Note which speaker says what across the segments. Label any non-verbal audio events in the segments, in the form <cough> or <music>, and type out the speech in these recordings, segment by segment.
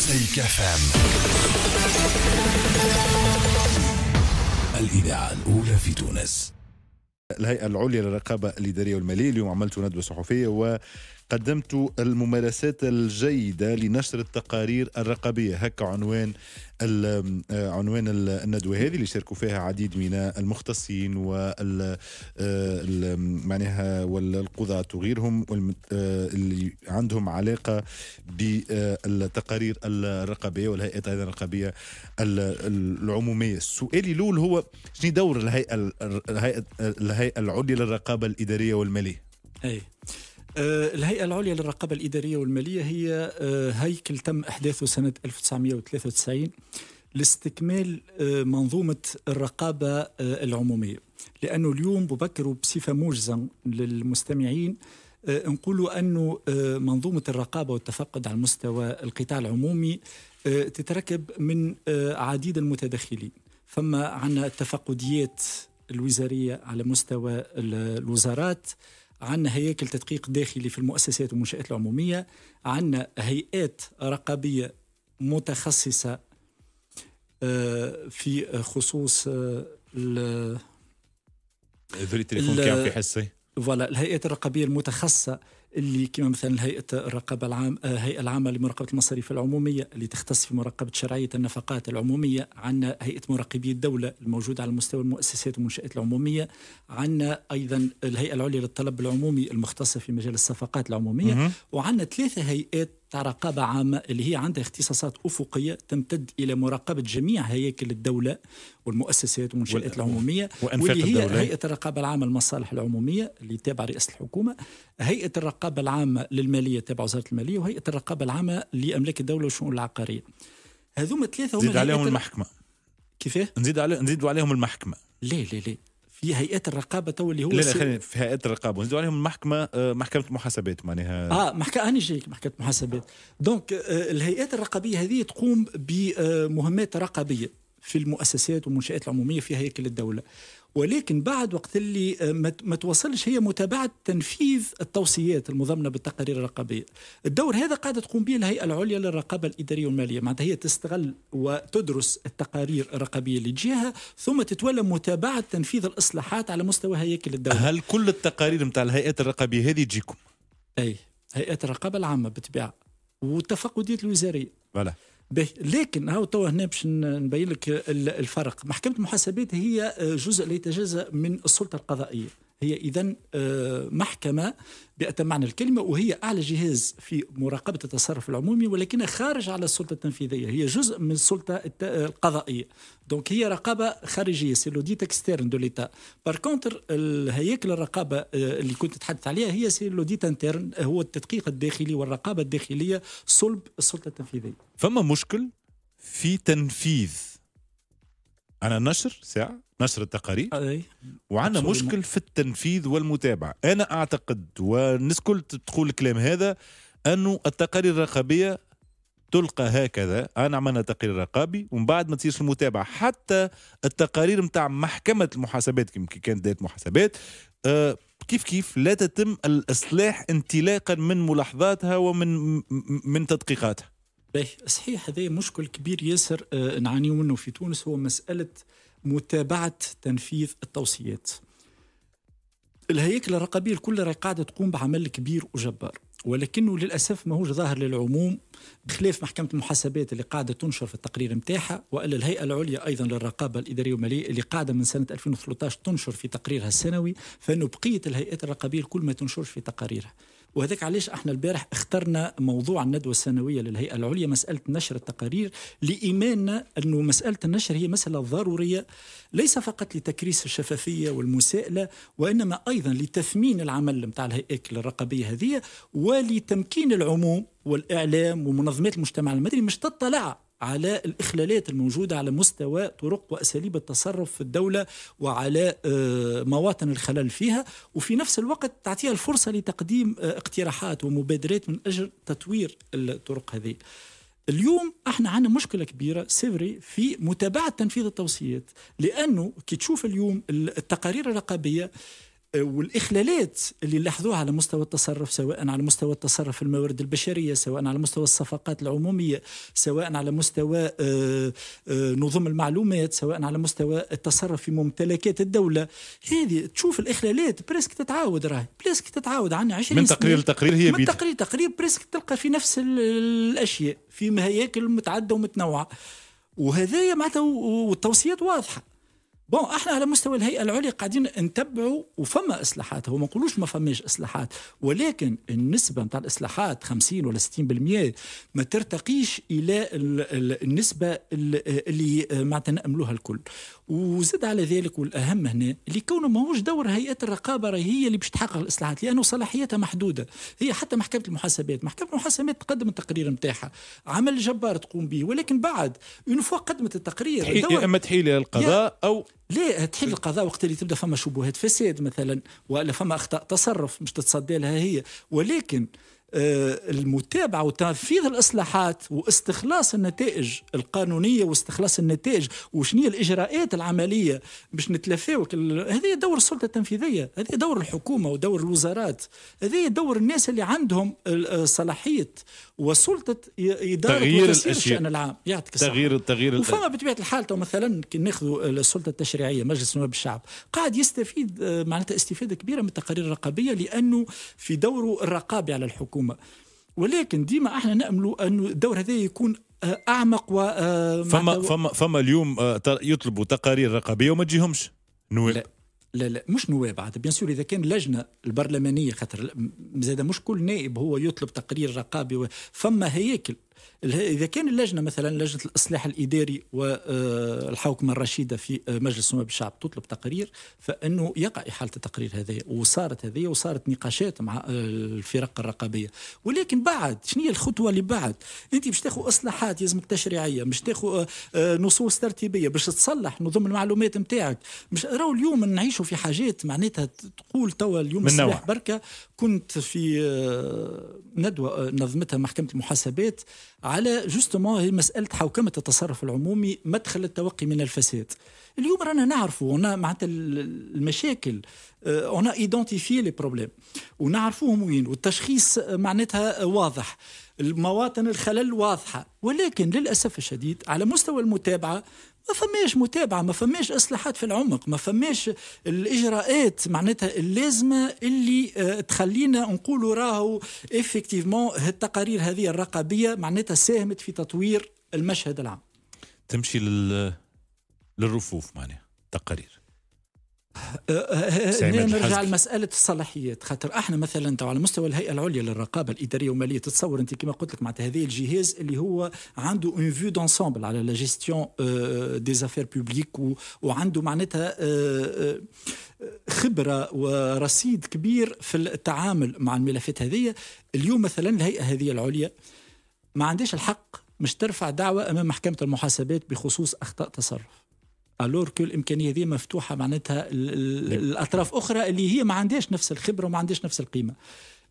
Speaker 1: مزيكا فام الإذاعة الأولى في تونس.
Speaker 2: الهيئة العليا للرقابة الإدارية والمالية اليوم عملت ندوة صحفية وقدمت الممارسات الجيدة لنشر التقارير الرقابية. هكا عنوان آه، عنوان ال- الندوة هذه اللي شاركوا فيها عديد من المختصين وال آه، معناها والقضاة وغيرهم آه، اللي عندهم علاقة بالتقارير الرقابية والهيئات أيضا الرقابية ال- العمومية. سؤالي الأول هو شنو دور الهيئة ال- الهيئة العليا للرقابة الإدارية والمالية؟
Speaker 3: أي. الهيئة العليا للرقابة الإدارية والمالية هي آه، هيكل تم إحداثه سنة 1993 لاستكمال آه، منظومة الرقابة آه، العمومية. لأنه اليوم ببكر بصفة موجزة للمستمعين آه، نقولوا أنه آه، منظومة الرقابة والتفقد على مستوى القطاع العمومي آه، تتركب من آه، عديد المتدخلين. فما عنا التفقديات الوزارية على مستوى ال- الوزارات عندنا هياكل تدقيق داخلي في المؤسسات والمنشآت العمومية عندنا هيئات رقابية متخصصة آه، في خصوص آه، ال-
Speaker 2: في حصة.
Speaker 3: فوالا الهيئات الرقابية المتخصصة اللي كما مثلا هيئه الرقابة العام آه، الهيئة العامة لمراقبة المصاريف العمومية اللي تختص في مراقبة شرعية النفقات العمومية عندنا هيئة مراقبي الدولة الموجودة على مستوى المؤسسات والمنشآت العمومية عندنا أيضا الهيئة العليا للطلب العمومي المختصة في مجال الصفقات
Speaker 2: العمومية.
Speaker 3: وعندنا ثلاثة هيئات تاع رقابه عامه اللي هي عندها اختصاصات أفقية تمتد إلى مراقبة جميع هياكل الدولة والمؤسسات والمنشآت
Speaker 2: وال- العمومية
Speaker 3: واللي هي
Speaker 2: الدولة.
Speaker 3: هيئة الرقابة العامة للمصالح العمومية اللي تابعة رئاسه الحكومة هيئة الرقابة العامة للمالية تابعة وزارة المالية وهيئة الرقابة العامة لأملاك الدولة والشؤون العقارية هذوما ثلاثة هما
Speaker 2: نزيد عليهم المحكمة
Speaker 3: كيفاه؟
Speaker 2: نزيد عليهم نزيدوا عليهم المحكمة
Speaker 3: لا لا لا في هيئات الرقابة تو اللي هو
Speaker 2: لا لا خلينا في هيئات الرقابة. نزيدوا عليهم المحكمة آه، محكمة محاسبات معناها.
Speaker 3: آه محكمة أنا جايك محكمة محاسبات donc آه الهيئات الرقابية هذه تقوم بمهمات رقابية. في المؤسسات والمنشآت العمومية في هيكل الدولة. ولكن بعد وقت اللي آه، ما توصلش هي متابعة تنفيذ التوصيات المضمنة بالتقارير الرقابية. الدور هذا قاعدة تقوم به الهيئة العليا للرقابة الإدارية والمالية. معناتها هي تستغل وتدرس التقارير الرقابية اللي تجيها ثم تتولى متابعة تنفيذ الإصلاحات على مستوى هيكل الدولة.
Speaker 2: هل كل التقارير نتاع الهيئات الرقابية هذه تجيكم؟
Speaker 3: أي هيئات الرقابة العامة بالطبيعه والتفقديات الوزارية.
Speaker 2: voilà.
Speaker 3: به. لكن هاو توا هنا باش نبين لك ال- الفرق. محكمة المحاسبات هي جزء لا يتجزأ من السلطة القضائية. هي اذا محكمة بأتم معنى الكلمة وهي أعلى جهاز في مراقبة التصرف العمومي ولكنها خارج على السلطة التنفيذية. هي جزء من السلطة الت- القضائية. donc هي رقابة خارجية c'est l'audit externe de l'État par contre الهياكل الرقابة آه، اللي كنت تتحدث عليها هي c'est l'audit interne هو التدقيق الداخلي والرقابة الداخلية صلب السلطة التنفيذية.
Speaker 2: فما مشكل في تنفيذ أنا نشر ساعة نشر التقارير. وعندنا. مشكل في التنفيذ والمتابعة. أنا أعتقد والناس الكل تقول الكلام هذا أنه التقارير الرقابية تلقى هكذا. أنا عملنا تقرير رقابي ومن بعد ما تصيرش المتابعة. حتى التقارير متاع محكمة المحاسبات كي كانت دائرة محاسبات آه كيف كيف لا تتم الإصلاح انطلاقا من ملاحظاتها ومن من تدقيقاتها.
Speaker 3: باهي. صحيح هذا مشكل كبير ياسر آه، نعانيو منه في تونس هو مسألة متابعة تنفيذ التوصيات. الهياكل الرقابية الكل راهي قاعدة تقوم بعمل كبير وجبار ولكنه للأسف ماهوش ظاهر للعموم بخلاف محكمة المحاسبات اللي قاعدة تنشر في التقرير متاعها وإلا الهيئة العليا أيضا للرقابة الإدارية والمالية اللي قاعدة من سنة 2013 تنشر في تقريرها السنوي فإنه بقية الهيئات الرقابية الكل ما تنشرش في تقاريرها. وهذاك علاش إحنا البارح اخترنا موضوع الندوة السنوية للهيئة العليا مسألة نشر التقارير لايماننا أنه مسألة النشر هي مسألة ضرورية ليس فقط لتكريس الشفافية والمساءلة وإنما أيضا لتثمين العمل نتاع الهيئات الرقابية هذه ولتمكين العموم والإعلام ومنظمات المجتمع المدني مش تطلع. على الإخلالات الموجودة على مستوى طرق وأساليب التصرف في الدولة وعلى آه، مواطن الخلل فيها. وفي نفس الوقت تعطيها الفرصة لتقديم آه، اقتراحات ومبادرات من أجل تطوير الطرق هذه. اليوم إحنا عندنا مشكلة كبيرة سيفري في متابعة تنفيذ التوصيات لأنه كي تشوف اليوم التقارير الرقابية والإخلالات اللي لاحظوها على مستوى التصرف سواء على مستوى التصرف في الموارد البشرية سواء على مستوى الصفقات العمومية سواء على مستوى آه، آه، نظم المعلومات سواء على مستوى التصرف في ممتلكات الدولة. هذه تشوف الإخلالات presque تتعاود راهي presque تتعاود عن 20
Speaker 2: من تقرير لتقرير هي
Speaker 3: من تقرير تقرير presque تلقى في نفس الأشياء في هياكل متعددة ومتنوعة. وهذايا معناتها والتوصيات واضحة. bon إحنا على مستوى الهيئة العليا قاعدين نتبعوا وفما إصلاحات. هو ما نقولوش ما فماش إصلاحات ولكن النسبة نتاع الإصلاحات 50 ولا 60% ما ترتقيش إلى النسبة اللي معناتها نأملوها الكل. وزد على ذلك والأهم هنا اللي كونه ماهوش دور هيئات الرقابة هي اللي باش تحقق الإصلاحات لأنه صلاحيتها محدودة. هي حتى محكمة المحاسبات محكمة المحاسبات تقدم التقرير نتاعها عمل جبار تقوم به ولكن بعد اون فوا قدمت التقرير
Speaker 2: يا إما تحيل القضاء أو
Speaker 3: لا تحل القضاء وقت اللي تبدأ فما شبهات فساد مثلا ولا فما أخطاء تصرف مش تتصدى لها هي. ولكن المتابعة وتنفيذ الإصلاحات واستخلاص النتائج القانونية واستخلاص النتائج وشنية الإجراءات العملية باش نتلافاو هذه دور السلطة التنفيذية هذه دور الحكومة ودور الوزارات هذه دور الناس اللي عندهم صلاحية وسلطة إدارة
Speaker 2: تغيير الشأن
Speaker 3: العام.
Speaker 2: يعطيك تغيير التغيير
Speaker 3: وفما بطبيعة الحال مثلا كي ناخذوا السلطة التشريعية مجلس نواب الشعب قاعد يستفيد آه، معناتها استفادة كبيرة من التقارير الرقابية لأنه في دوره الرقابي على الحكومة. الحكومة. ولكن ديما إحنا ناملوا انه الدور هذا يكون آه، أعمق و
Speaker 2: آه، فما فما فما اليوم آه، يطلبوا تقارير رقابية وما تجيهمش.
Speaker 3: نواب. لا لا لا مش نواب عاد. بيان سور إذا كان اللجنه البرلمانية خاطر زاد مش كل نائب هو يطلب تقرير رقابي فما هياكل. إذا كان اللجنة مثلا لجنة الإصلاح الإداري والحوكمه الرشيدة في مجلس نواب الشعب تطلب تقرير فإنه يقع إحالة التقرير هذا وصارت هذه وصارت نقاشات مع الفرق الرقابية. ولكن بعد شنو هي الخطوة اللي بعد؟ أنت باش تاخذ إصلاحات يلزمك تشريعية باش تاخذ نصوص ترتيبية باش تصلح نظم المعلومات نتاعك. مش راهو اليوم نعيشوا في حاجات معناتها تقول توا اليوم الصباح بركة كنت في ندوة نظمتها محكمة المحاسبات على جوستومون هي مسألة حوكمة التصرف العمومي مدخل التوقي من الفساد. اليوم رانا نعرفوا هنا معناتها المشاكل on identifie les problèmes ونعرفوهم وين والتشخيص معناتها واضح. مواطن الخلل واضحة. ولكن للأسف الشديد على مستوى المتابعة ما فماش متابعة ما فماش إصلاحات في العمق ما فماش الإجراءات معناتها اللازمة اللي آه، تخلينا نقولوا راهو effectivement التقارير هذه الرقابية معناتها ساهمت في تطوير المشهد العام.
Speaker 2: تمشي لل للرفوف معناها تقارير.
Speaker 3: أه، أه، أه، نرجع لمسألة الصلاحيات. خاطر أحنا مثلا على مستوى الهيئة العليا للرقابة الإدارية والمالية تتصور أنت كما قلت لك معناتها هذه الجهاز اللي هو عنده une vue d'ensemble على la gestion des affaires publiques وعنده معناتها خبرة ورصيد كبير في التعامل مع الملفات هذه. اليوم مثلا الهيئة هذه العليا ما عندهاش الحق مش ترفع دعوة أمام محكمة المحاسبات بخصوص أخطاء تصرف. alors que الامكانيه دي مفتوحة معناتها الاطراف أخرى اللي هي ما عندهاش نفس الخبرة وما عندهاش نفس القيمة.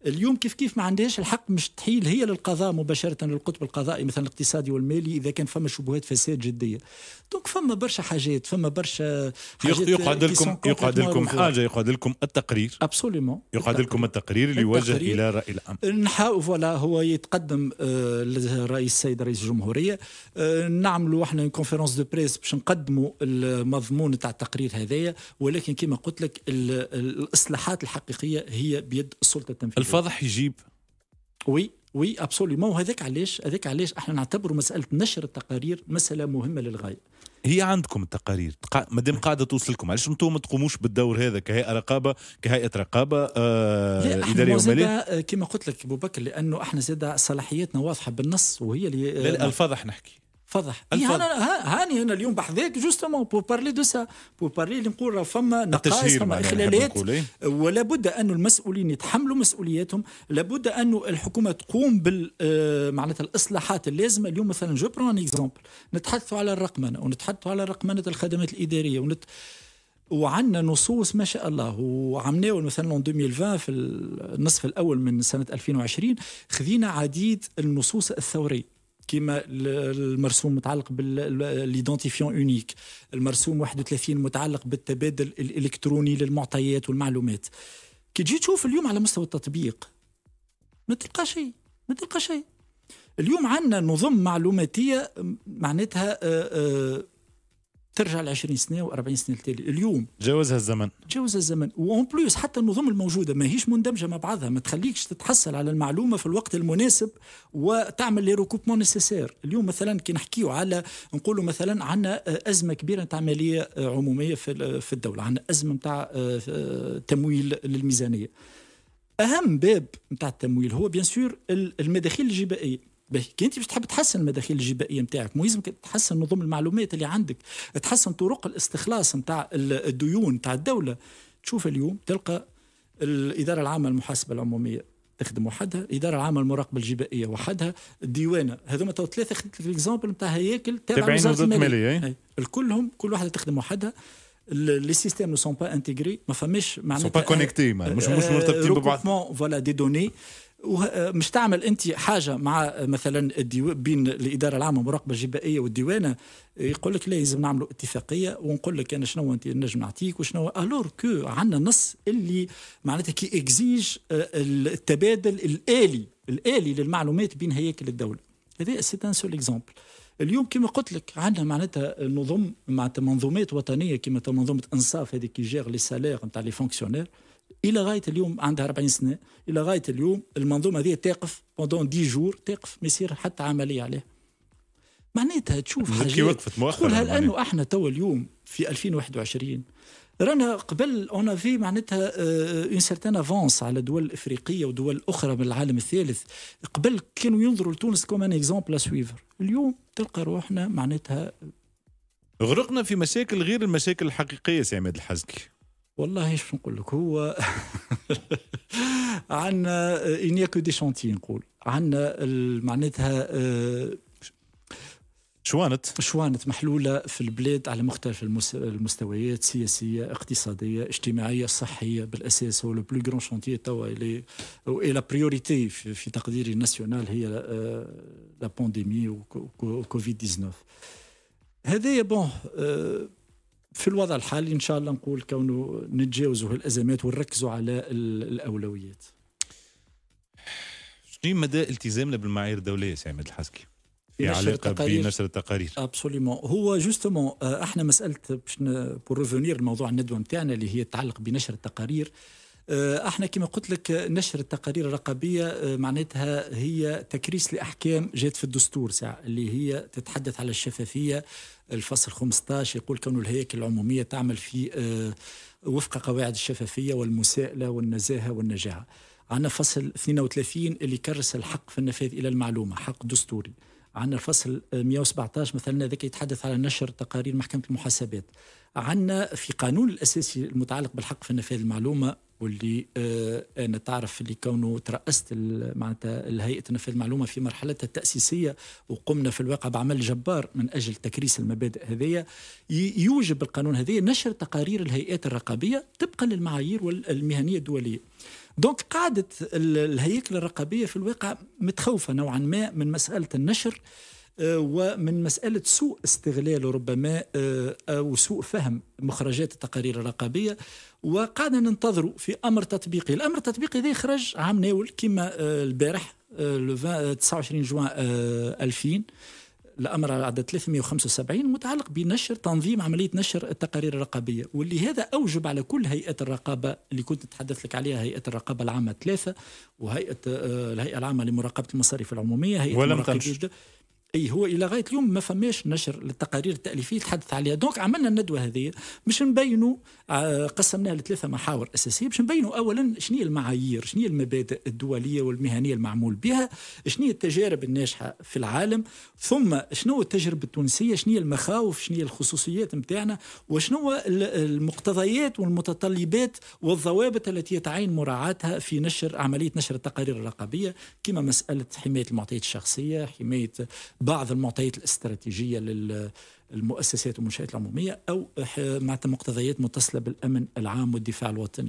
Speaker 3: اليوم كيف كيف ما عندهاش الحق مش تحيل هي للقضاء مباشرة للقطب القضائي مثلا الاقتصادي والمالي إذا كان فما شبهات فساد جدية. donc فما برشا حاجات فما برشا
Speaker 2: حاجات يقعد لكم يقعد لكم حاجة يقعد لكم التقرير.
Speaker 3: absolument
Speaker 2: يقعد لكم التقرير. اللي يوجه إلى رأي الأمر.
Speaker 3: نحاول voilà هو يتقدم آه، للرئيس السيد رئيس الجمهورية. آه، نعملوا إحنا conférence de presse باش نقدموا المضمون تاع التقرير هذايا. ولكن كما قلت لك الإصلاحات الحقيقية هي بيد السلطة التنفيذية.
Speaker 2: الفضح يجيب.
Speaker 3: oui oui absolument وهذاك علاش هذاك علاش إحنا نعتبروا مسألة نشر التقارير مسألة مهمة للغاية.
Speaker 2: هي عندكم التقارير. ما دام قاعدة توصلكم. علاش أنتم ما تقوموش بالدور هذا كهيئة رقابة كهيئة رقابة
Speaker 3: آه إدارية وماليه آه، كما قلت لك أبو بكر لأنه إحنا زاد صلاحياتنا واضحة بالنص وهي اللي
Speaker 2: آه الفضح نحكي.
Speaker 3: فضح هاني هنا اليوم بحذاك justement pour parler de ça pour parler اللي نقول فما نقائص فما إخلالات ولا بد أن المسؤولين يتحملوا مسؤولياتهم لابد أن الحكومة تقوم بال آه، معناتها الإصلاحات اللازمة. اليوم مثلا je prends exemple نتحدثوا على الرقمنة ونتحدثوا على رقمنة الخدمات الإدارية ونت وعندنا نصوص ما شاء الله. وعملناه مثلا 2020 في النصف الأول من سنة 2020 خذينا عديد النصوص الثورية. كيما المرسوم متعلق بال identifiant unique المرسوم 31 متعلق بالتبادل الإلكتروني للمعطيات والمعلومات. كي تجي تشوف اليوم على مستوى التطبيق ما تلقى شيء ما تلقى شيء. اليوم عندنا نظم معلوماتية معناتها آه، آه، ترجع ل 20 سنة و40 سنة التالي اليوم
Speaker 2: جاوزها الزمن.
Speaker 3: جاوز الزمن. و en plus حتى النظم الموجودة ما هيش مندمجة مع بعضها. ما تخليكش تتحصل على المعلومة في الوقت المناسب وتعمل les recoupements nécessaires اليوم مثلا كي نحكيو على نقولوا مثلا عندنا أزمة كبيرة نتاع مالية عمومية في في الدولة عندنا أزمة نتاع تمويل للميزانية. أهم باب نتاع التمويل هو bien sûr المداخيل الجبائية. باهي. كي انت باش تحب تحسن المداخيل الجبائية نتاعك مو لازمك تحسن نظم المعلومات اللي عندك. تحسن طرق الاستخلاص نتاع الديون نتاع الدولة. تشوف اليوم تلقى الإدارة العامة للمحاسبه العمومية تخدم وحدها الإدارة العامة للمراقبه الجبائية وحدها الديوانة. هذوما تو ثلاثة خدمت ال exemple نتاع هياكل
Speaker 2: تابع وزارة المالية.
Speaker 3: الكلهم كل واحدة تخدم وحدها. les systèmes ne sont pas intégrés ما فماش
Speaker 2: معناتها sont pas connectés مش مش مرتبطين
Speaker 3: ببعض. voilà des données مش تعمل انت حاجة مع مثلا الديو... بين الإدارة العامة المراقبه الجبائية والديوانة يقول لك لا لازم نعملوا اتفاقية ونقول لك أنا شنو أنت نجم نعطيك وشنو alors que عندنا نص اللي معناتها qui exige آه، التبادل الآلي الآلي للمعلومات بين هياكل الدولة. هذا c'est un seul exemple اليوم كما قلت لك عندنا معناتها نظم معناتها منظومات وطنية كما منظومة إنصاف هذيك qui gère les salaires نتاع les fonctionnaires إلى غاية اليوم عندها 40 سنة إلى غاية اليوم المنظومة هذه تقف pendant 10 jours تقف ما يصير حتى عملية عليه معناتها تشوف
Speaker 2: حاجات وقفت مؤخرا
Speaker 3: هل أنه إحنا تو اليوم في 2021 رانا قبل on avait معناتها une certaine avance على دول إفريقية ودول أخرى من العالم الثالث. قبل كانوا ينظروا لتونس comme un exemple à suivre اليوم تلقى روحنا معناتها
Speaker 2: غرقنا في مشاكل غير المشاكل الحقيقية سي عماد الحزقي
Speaker 3: والله إيش نقول لك؟ هو <laughs> عندنا il n'y a que des chantiers نقول. عندنا معناتها آه،
Speaker 2: chantiers.
Speaker 3: chantiers محلولة في البلاد على مختلف المستويات سياسية اقتصادية اجتماعية صحية. بالأساس هو le plus grand chantier توا إلي la priorité في تقديري ال nationale هي la pandémie وكوفيد 19 هذايا bon في الوضع الحالي إن شاء الله نقول كونه نتجاوزوا الأزمات ونركزوا على الأولويات.
Speaker 2: شنو مدى التزامنا بالمعايير الدولية سي عماد الحزقي؟ في علاقة بنشر التقارير.
Speaker 3: absolument هو justement آه، إحنا مسألة باش pour revenir الموضوع الندوة نتاعنا اللي هي تتعلق بنشر التقارير أحنا كما قلت لك نشر التقارير الرقابية آه، معناتها هي تكريس لأحكام جات في الدستور ساعة اللي هي تتحدث على الشفافية الفصل 15 يقول كون الهياكل العمومية تعمل في آه، وفق قواعد الشفافية والمساءلة والنزاهة والنجاعة. عندنا فصل 32 اللي كرس الحق في النفاذ إلى المعلومة حق دستوري. عندنا الفصل 117 مثلا ذاك يتحدث على نشر تقارير محكمة المحاسبات. عندنا في قانون الأساسي المتعلق بالحق في النفاذ المعلومة واللي آه أنا تعرف اللي كونه ترأست معناتها الهيئة تنفيذ المعلومه في مرحلتها التأسيسية وقمنا في الواقع بعمل جبار من أجل تكريس المبادئ هذه يوجب القانون هذه نشر تقارير الهيئات الرقابية طبقا للمعايير المهنيه الدولية. دونك قاعدة الهياكل الرقابية في الواقع متخوفة نوعا ما من مسألة النشر ومن مسألة سوء استغلال ربما آه، أو سوء فهم مخرجات التقارير الرقابية. وقعدنا ننتظر في أمر تطبيقي. الأمر التطبيقي ذي خرج عام ناول كما آه، البارح 29 جوان 2000 الأمر على عدد 375 متعلق بنشر تنظيم عملية نشر التقارير الرقابية. واللي هذا أوجب على كل هيئات الرقابة اللي كنت نتحدث لك عليها هيئة الرقابة العامة ثلاثة وهيئة الهيئة العامة لمراقبة المصاريف العمومية هيئة
Speaker 2: ولم تنشر.
Speaker 3: أي هو إلى غاية اليوم ما فماش نشر للتقارير التأليفية تحدث عليها. دونك عملنا الندوة هذه باش نبينوا آه، قسمناها لثلاثة محاور أساسية باش نبينوا اولا شنو المعايير شنو المبادئ الدولية والمهنية المعمول بها شنو التجارب الناجحة في العالم ثم شنو التجربة التونسية شنو المخاوف شنو الخصوصيات نتاعنا وشنو المقتضيات والمتطلبات والضوابط التي يتعين مراعاتها في نشر عملية نشر التقارير الرقابية كما مسألة حماية المعطيات الشخصية حماية بعض المعطيات الاستراتيجية للمؤسسات والمنشآت العمومية أو مع مقتضيات متصلة بالأمن العام والدفاع الوطني.